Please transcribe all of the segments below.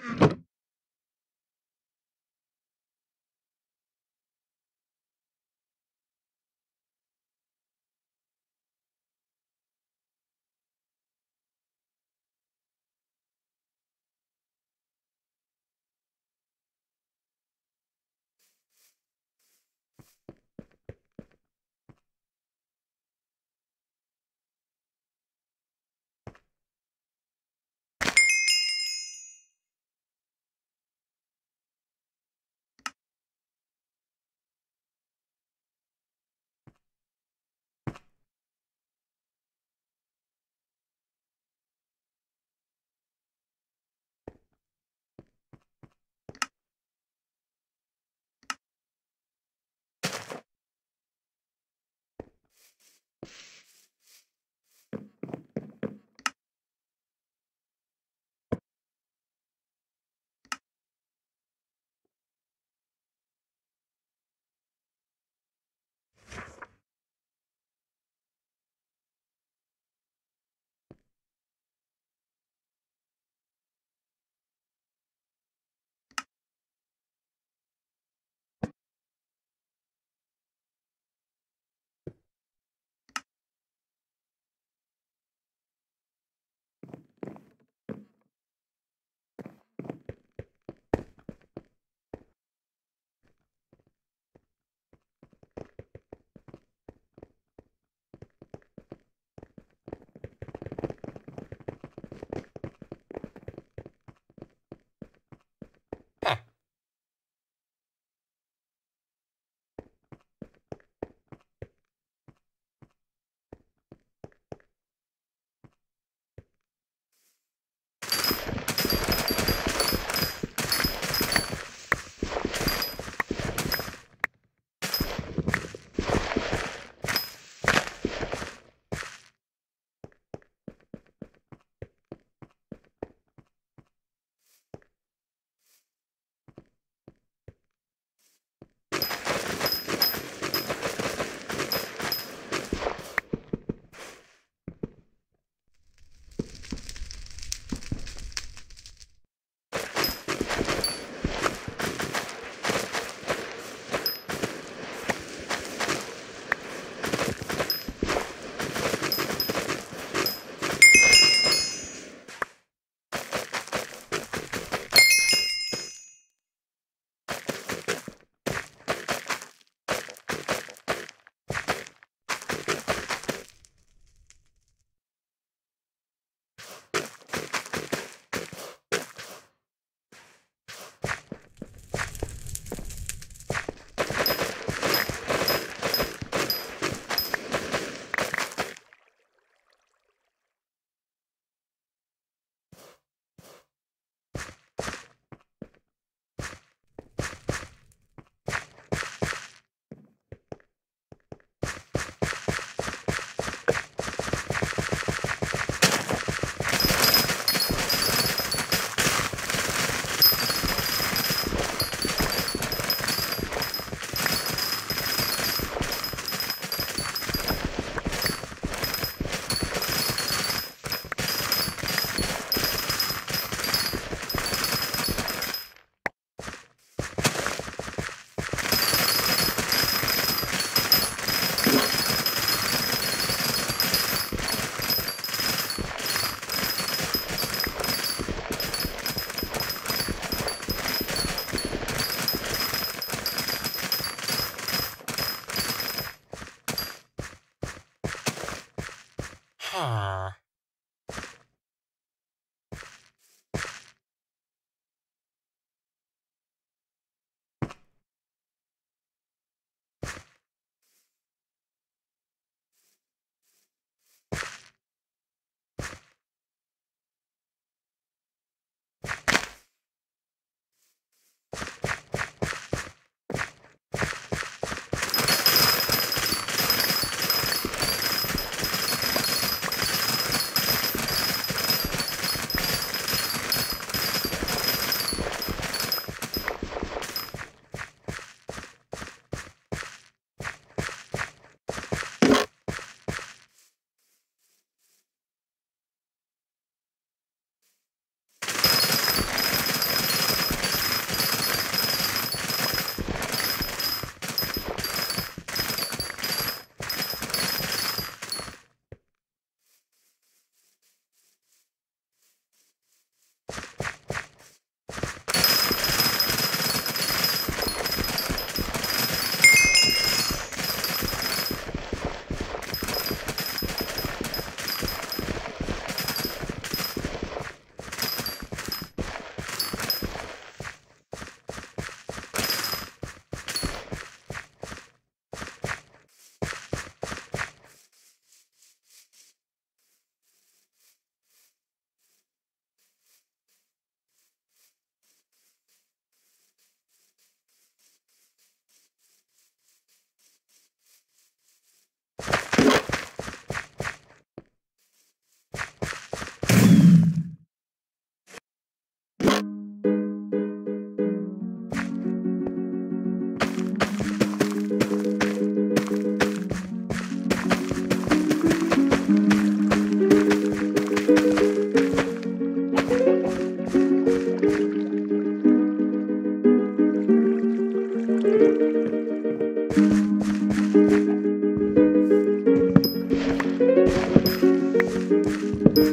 Mm-hmm.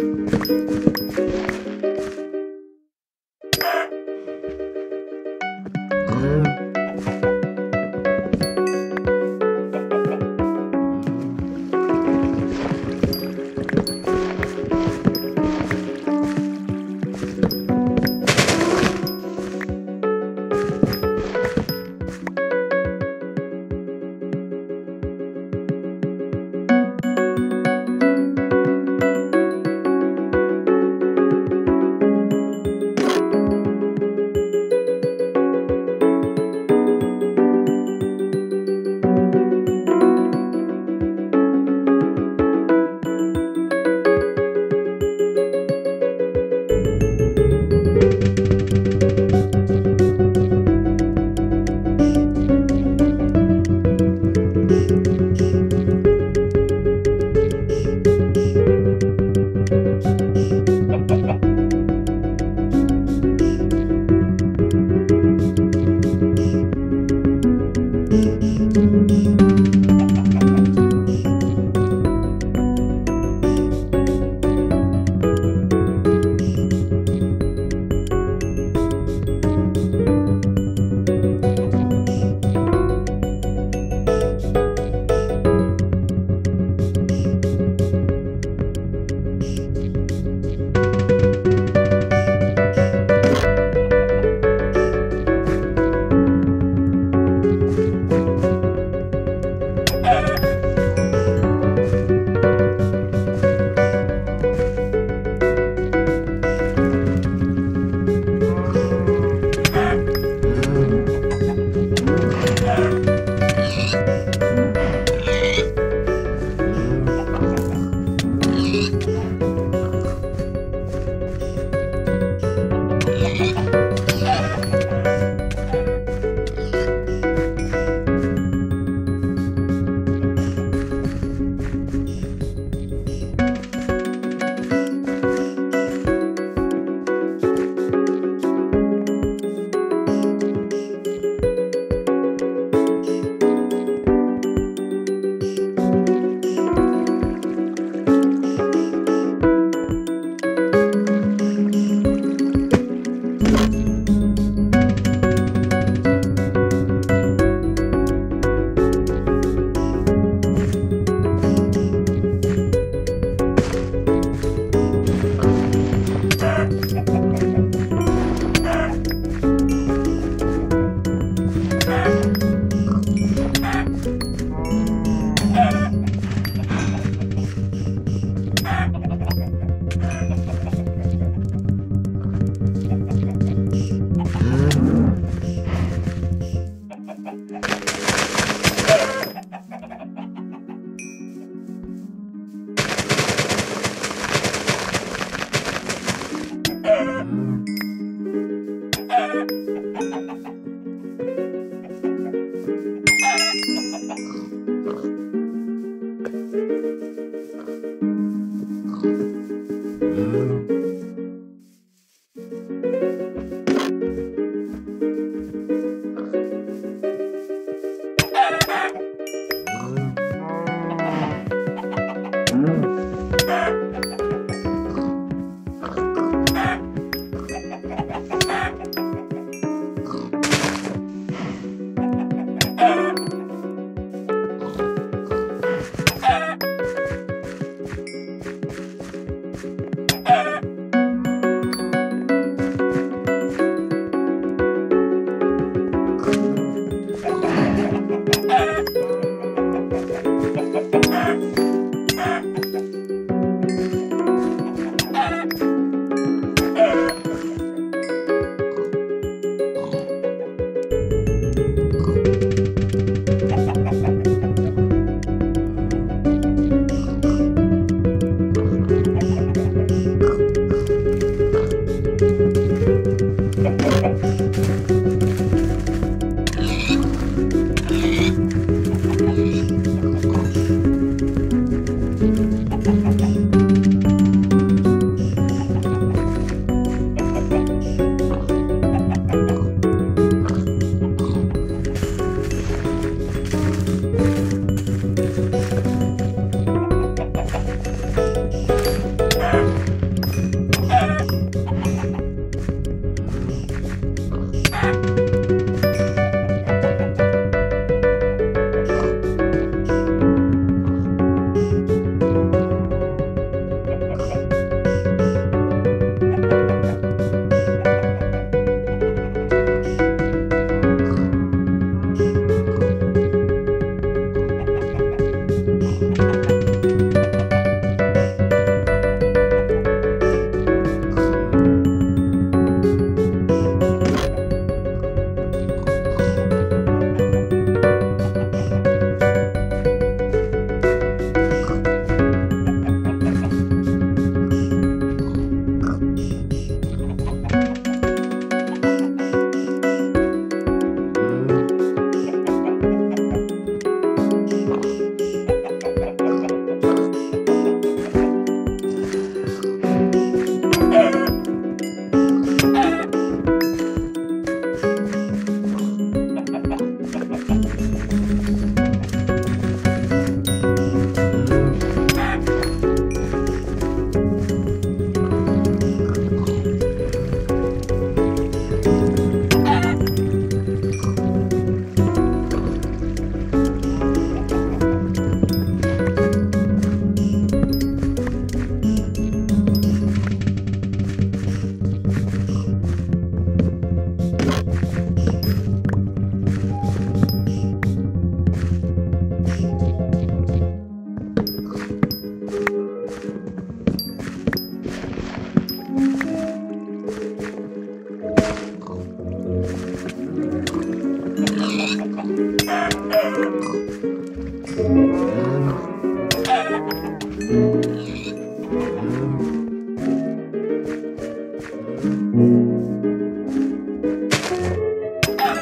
Mm-hmm.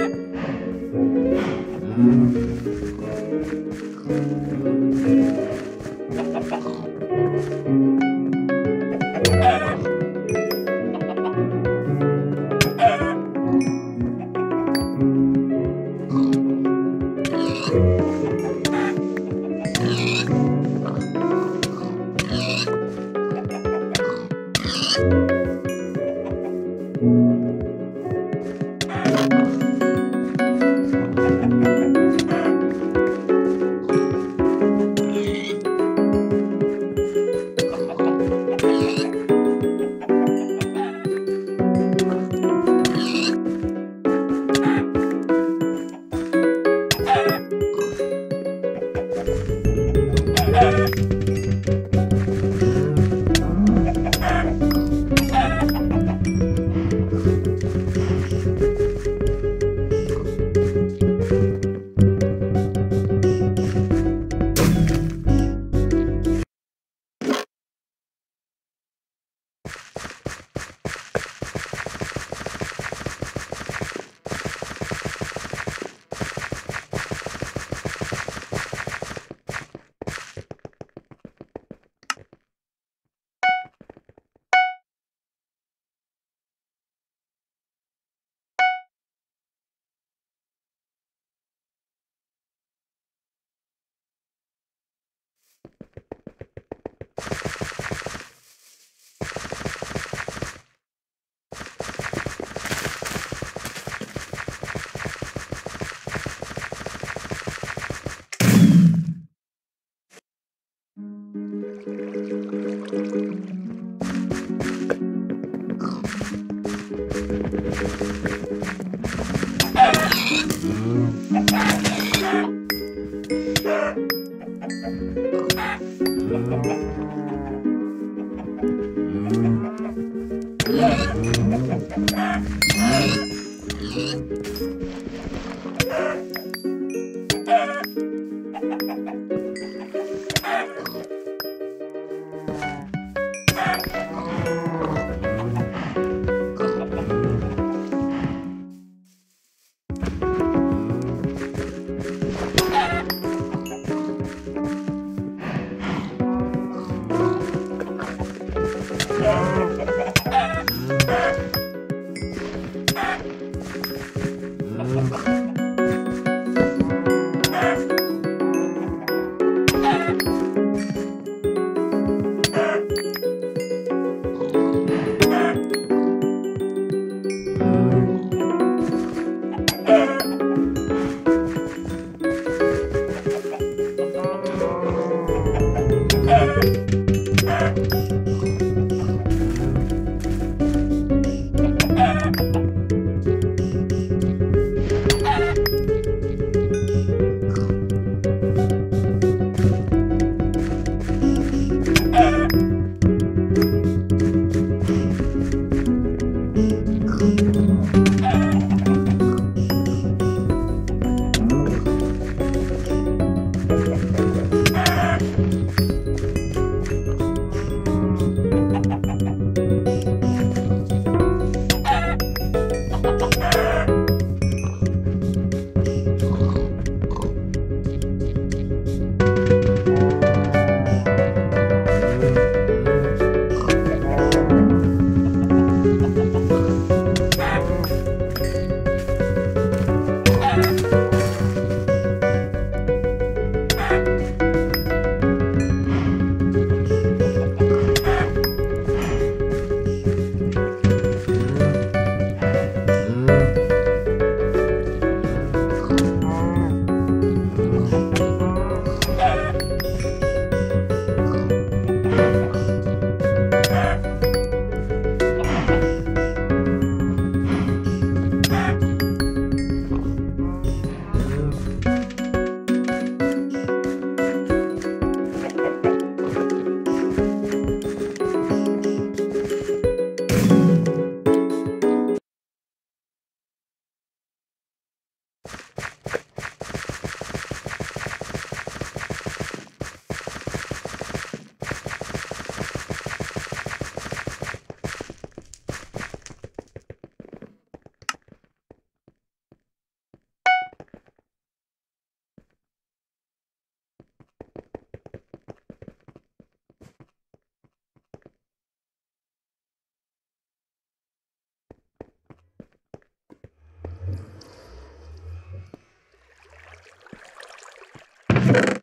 Bye. you